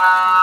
아